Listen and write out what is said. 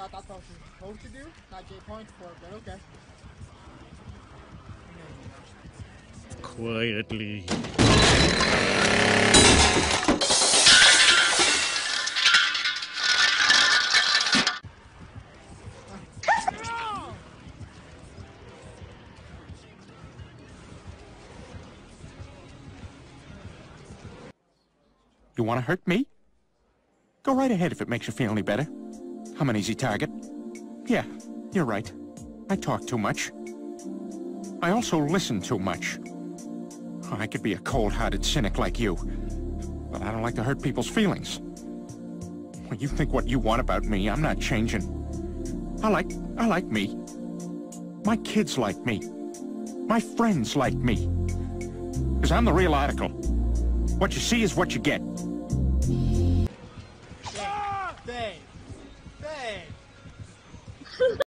I thought that's what you're supposed to do. Not get points for it, but okay. Quietly. You want to hurt me? Go right ahead if it makes you feel any better. I'm an easy target. Yeah, you're right. I talk too much. I also listen too much. I could be a cold-hearted cynic like you, but I don't like to hurt people's feelings. When you think what you want about me, I'm not changing. I like, I like me. My kids like me. My friends like me. Because I'm the real article. What you see is what you get.